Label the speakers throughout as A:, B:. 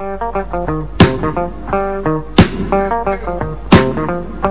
A: Thank you.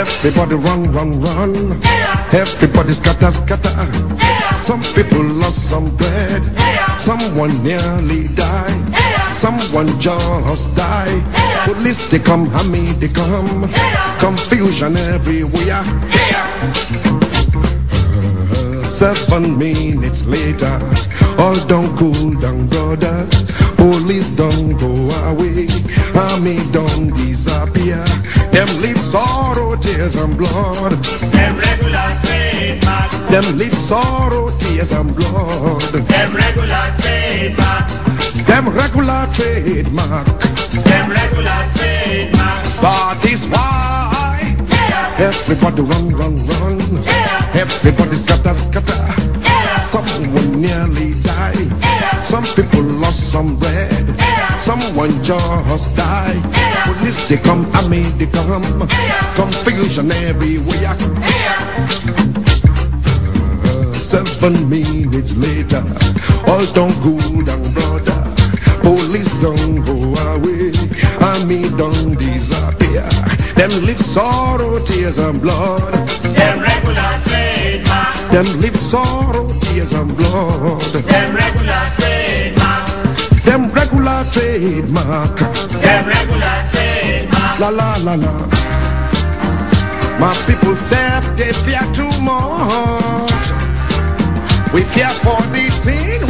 A: Everybody run, run, run. Everybody scatter, scatter. Some people lost some bread. Someone nearly died. Someone just died. Police they come, Hammy they come. Confusion everywhere. Uh, Seven minutes later, all don't cool down, brothers. Police don't go away, army don't. Them leave sorrow, tears and blood.
B: Them regular trademark.
A: Them leave sorrow, tears and blood.
B: Them regular trademark.
A: Them regular trademark.
B: Them regular trademark.
A: That is why everybody run, run, run. Everybody scatter, scatter. Someone nearly people lost some bread. Someone just died. Police they come, army they come. Confusion everywhere. Uh, Seven minutes later, all don't go down, brother. Police don't go away, army don't disappear. Them leave sorrow, tears and blood.
B: Them regular trademark.
A: Them leave sorrow, tears and blood.
B: Them regular trademark.
A: Them regular trademark.
B: Them regular trademark.
A: La la la la. My people say they fear too much. We fear for the thing